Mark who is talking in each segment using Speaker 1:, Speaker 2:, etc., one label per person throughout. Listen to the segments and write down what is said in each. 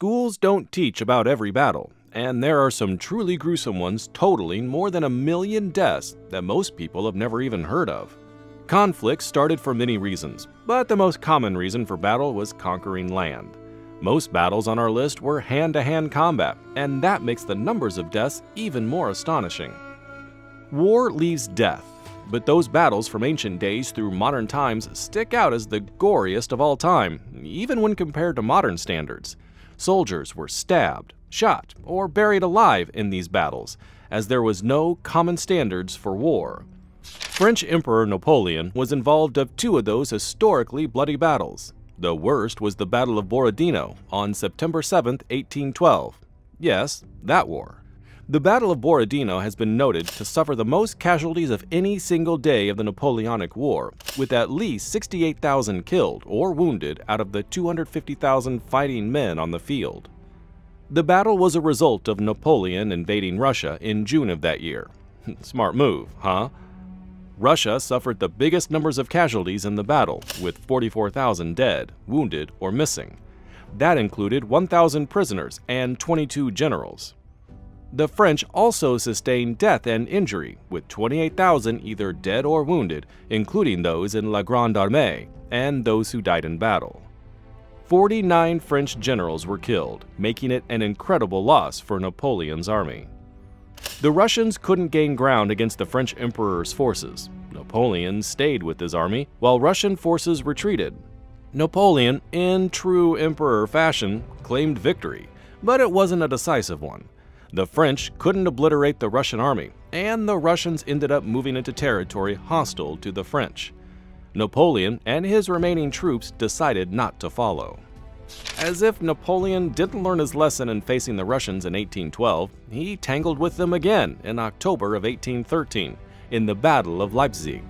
Speaker 1: Schools don't teach about every battle, and there are some truly gruesome ones totaling more than a million deaths that most people have never even heard of. Conflicts started for many reasons, but the most common reason for battle was conquering land. Most battles on our list were hand to hand combat, and that makes the numbers of deaths even more astonishing. War leaves death, but those battles from ancient days through modern times stick out as the goriest of all time, even when compared to modern standards. Soldiers were stabbed, shot, or buried alive in these battles, as there was no common standards for war. French Emperor Napoleon was involved of two of those historically bloody battles. The worst was the Battle of Borodino on September 7, 1812. Yes, that war. The Battle of Borodino has been noted to suffer the most casualties of any single day of the Napoleonic War, with at least 68,000 killed or wounded out of the 250,000 fighting men on the field. The battle was a result of Napoleon invading Russia in June of that year. Smart move, huh? Russia suffered the biggest numbers of casualties in the battle, with 44,000 dead, wounded, or missing. That included 1,000 prisoners and 22 generals. The French also sustained death and injury, with 28,000 either dead or wounded, including those in La Grande Armée and those who died in battle. 49 French generals were killed, making it an incredible loss for Napoleon's army. The Russians couldn't gain ground against the French emperor's forces. Napoleon stayed with his army, while Russian forces retreated. Napoleon, in true emperor fashion, claimed victory, but it wasn't a decisive one. The French couldn't obliterate the Russian army, and the Russians ended up moving into territory hostile to the French. Napoleon and his remaining troops decided not to follow. As if Napoleon didn't learn his lesson in facing the Russians in 1812, he tangled with them again in October of 1813 in the Battle of Leipzig.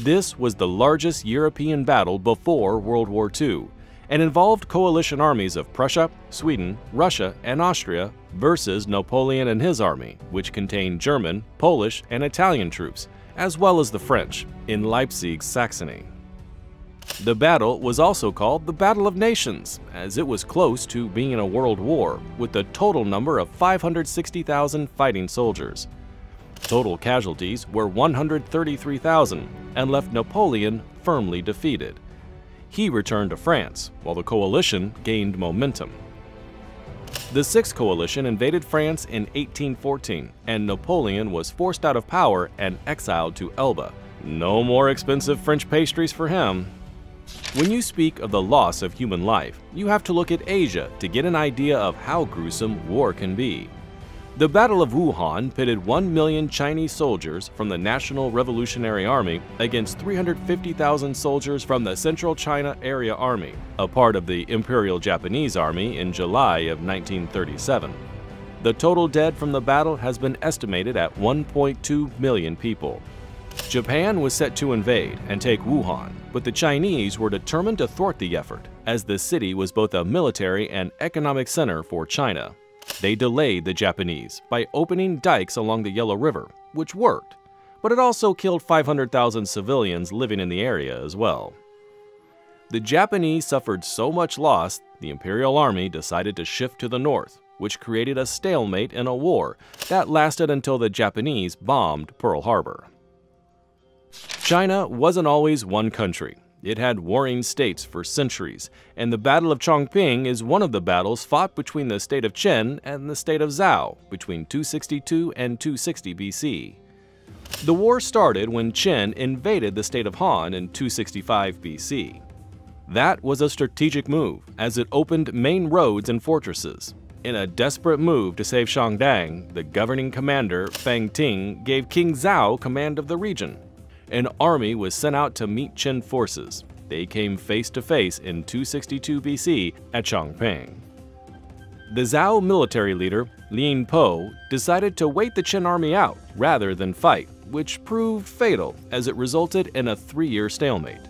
Speaker 1: This was the largest European battle before World War II and involved coalition armies of Prussia, Sweden, Russia, and Austria versus Napoleon and his army, which contained German, Polish, and Italian troops, as well as the French, in Leipzig, Saxony. The battle was also called the Battle of Nations, as it was close to being in a world war, with a total number of 560,000 fighting soldiers. Total casualties were 133,000 and left Napoleon firmly defeated. He returned to France, while the coalition gained momentum. The Sixth Coalition invaded France in 1814, and Napoleon was forced out of power and exiled to Elba. No more expensive French pastries for him. When you speak of the loss of human life, you have to look at Asia to get an idea of how gruesome war can be. The Battle of Wuhan pitted 1 million Chinese soldiers from the National Revolutionary Army against 350,000 soldiers from the Central China Area Army, a part of the Imperial Japanese Army in July of 1937. The total dead from the battle has been estimated at 1.2 million people. Japan was set to invade and take Wuhan, but the Chinese were determined to thwart the effort, as the city was both a military and economic center for China. They delayed the Japanese by opening dikes along the Yellow River, which worked, but it also killed 500,000 civilians living in the area as well. The Japanese suffered so much loss, the Imperial Army decided to shift to the north, which created a stalemate in a war that lasted until the Japanese bombed Pearl Harbor. China wasn't always one country. It had warring states for centuries, and the Battle of Changping is one of the battles fought between the state of Qin and the state of Zhao between 262 and 260 BC. The war started when Qin invaded the state of Han in 265 BC. That was a strategic move, as it opened main roads and fortresses. In a desperate move to save Shangdang, the governing commander, Feng Ting, gave King Zhao command of the region, an army was sent out to meet Qin forces. They came face to face in 262 BC at Changping. The Zhao military leader, Lian Po, decided to wait the Qin army out rather than fight, which proved fatal as it resulted in a three-year stalemate.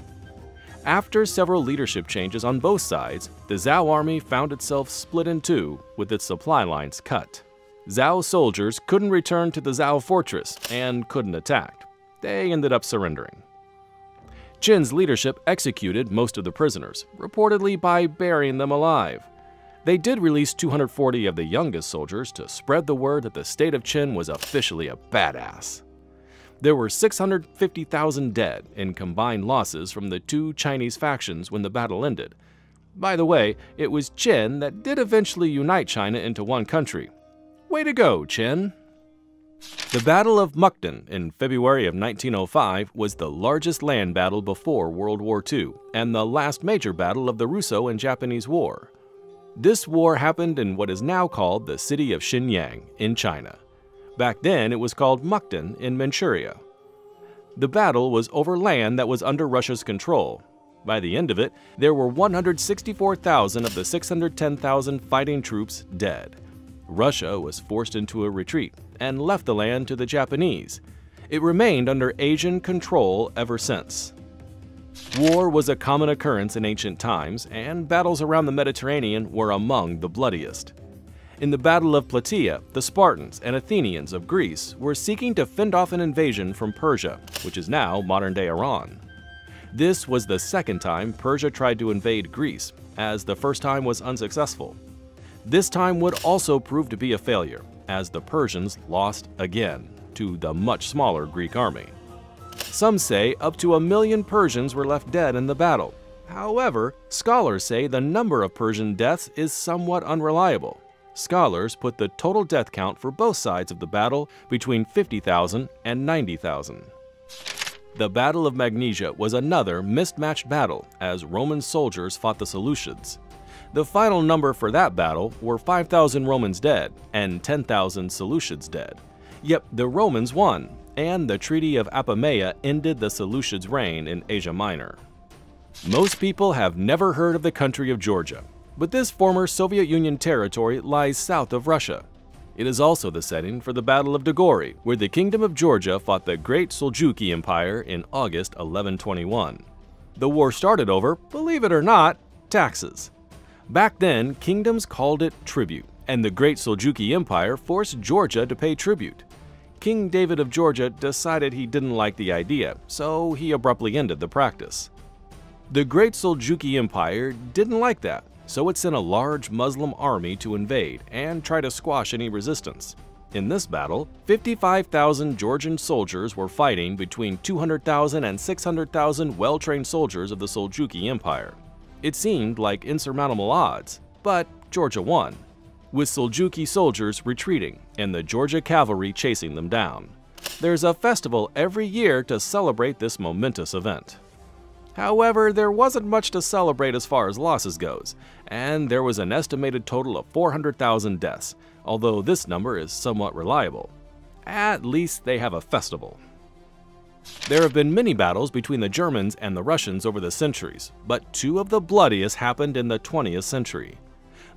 Speaker 1: After several leadership changes on both sides, the Zhao army found itself split in two with its supply lines cut. Zhao soldiers couldn't return to the Zhao fortress and couldn't attack they ended up surrendering. Qin's leadership executed most of the prisoners, reportedly by burying them alive. They did release 240 of the youngest soldiers to spread the word that the state of Qin was officially a badass. There were 650,000 dead in combined losses from the two Chinese factions when the battle ended. By the way, it was Qin that did eventually unite China into one country. Way to go, Qin! The Battle of Mukden in February of 1905 was the largest land battle before World War II and the last major battle of the Russo and Japanese War. This war happened in what is now called the city of Shenyang in China. Back then, it was called Mukden in Manchuria. The battle was over land that was under Russia's control. By the end of it, there were 164,000 of the 610,000 fighting troops dead. Russia was forced into a retreat and left the land to the Japanese. It remained under Asian control ever since. War was a common occurrence in ancient times, and battles around the Mediterranean were among the bloodiest. In the Battle of Plataea, the Spartans and Athenians of Greece were seeking to fend off an invasion from Persia, which is now modern-day Iran. This was the second time Persia tried to invade Greece, as the first time was unsuccessful. This time would also prove to be a failure, as the Persians lost again to the much smaller Greek army. Some say up to a million Persians were left dead in the battle. However, scholars say the number of Persian deaths is somewhat unreliable. Scholars put the total death count for both sides of the battle between 50,000 and 90,000. The Battle of Magnesia was another mismatched battle as Roman soldiers fought the Seleucids. The final number for that battle were 5,000 Romans dead and 10,000 Seleucids dead. Yet the Romans won, and the Treaty of Apamea ended the Seleucids' reign in Asia Minor. Most people have never heard of the country of Georgia, but this former Soviet Union territory lies south of Russia. It is also the setting for the Battle of Didgori, where the Kingdom of Georgia fought the Great Seljuki Empire in August 1121. The war started over, believe it or not, taxes. Back then, kingdoms called it tribute, and the Great Seljuki Empire forced Georgia to pay tribute. King David of Georgia decided he didn't like the idea, so he abruptly ended the practice. The Great Seljuki Empire didn't like that, so it sent a large Muslim army to invade and try to squash any resistance. In this battle, 55,000 Georgian soldiers were fighting between 200,000 and 600,000 well-trained soldiers of the Seljuki Empire. It seemed like insurmountable odds, but Georgia won, with Seljuki soldiers retreating and the Georgia cavalry chasing them down. There's a festival every year to celebrate this momentous event. However, there wasn't much to celebrate as far as losses goes, and there was an estimated total of 400,000 deaths, although this number is somewhat reliable. At least they have a festival. There have been many battles between the Germans and the Russians over the centuries, but two of the bloodiest happened in the 20th century.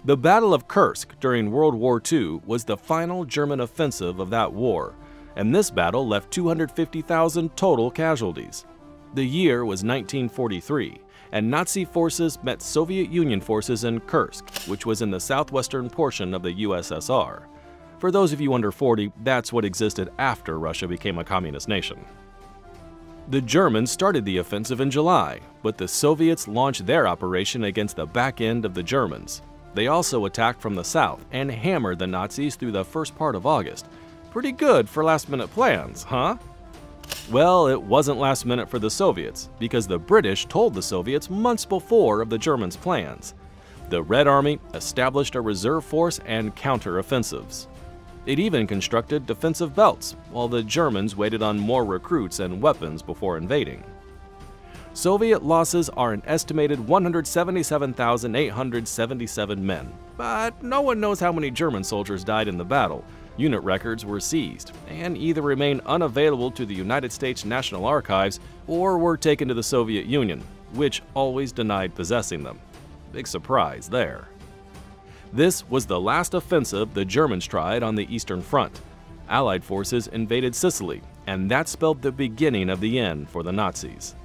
Speaker 1: The Battle of Kursk during World War II was the final German offensive of that war, and this battle left 250,000 total casualties. The year was 1943, and Nazi forces met Soviet Union forces in Kursk, which was in the southwestern portion of the USSR. For those of you under 40, that's what existed after Russia became a communist nation. The Germans started the offensive in July, but the Soviets launched their operation against the back end of the Germans. They also attacked from the south and hammered the Nazis through the first part of August. Pretty good for last minute plans, huh? Well, it wasn't last minute for the Soviets, because the British told the Soviets months before of the Germans' plans. The Red Army established a reserve force and counter-offensives. It even constructed defensive belts, while the Germans waited on more recruits and weapons before invading. Soviet losses are an estimated 177,877 men, but no one knows how many German soldiers died in the battle, Unit records were seized and either remain unavailable to the United States National Archives or were taken to the Soviet Union, which always denied possessing them. Big surprise there. This was the last offensive the Germans tried on the Eastern Front. Allied forces invaded Sicily, and that spelled the beginning of the end for the Nazis.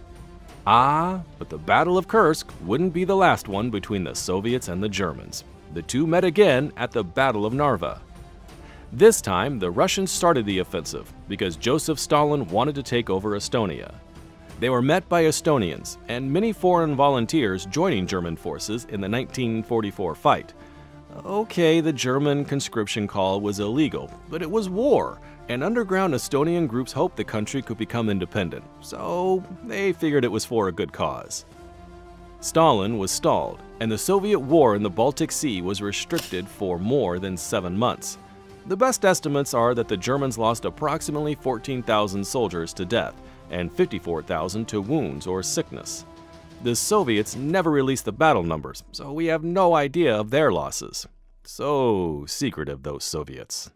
Speaker 1: Ah, but the Battle of Kursk wouldn't be the last one between the Soviets and the Germans. The two met again at the Battle of Narva. This time, the Russians started the offensive because Joseph Stalin wanted to take over Estonia. They were met by Estonians and many foreign volunteers joining German forces in the 1944 fight. Okay, the German conscription call was illegal, but it was war, and underground Estonian groups hoped the country could become independent, so they figured it was for a good cause. Stalin was stalled, and the Soviet war in the Baltic Sea was restricted for more than seven months. The best estimates are that the Germans lost approximately 14,000 soldiers to death and 54,000 to wounds or sickness. The Soviets never released the battle numbers, so we have no idea of their losses. So secretive, those Soviets.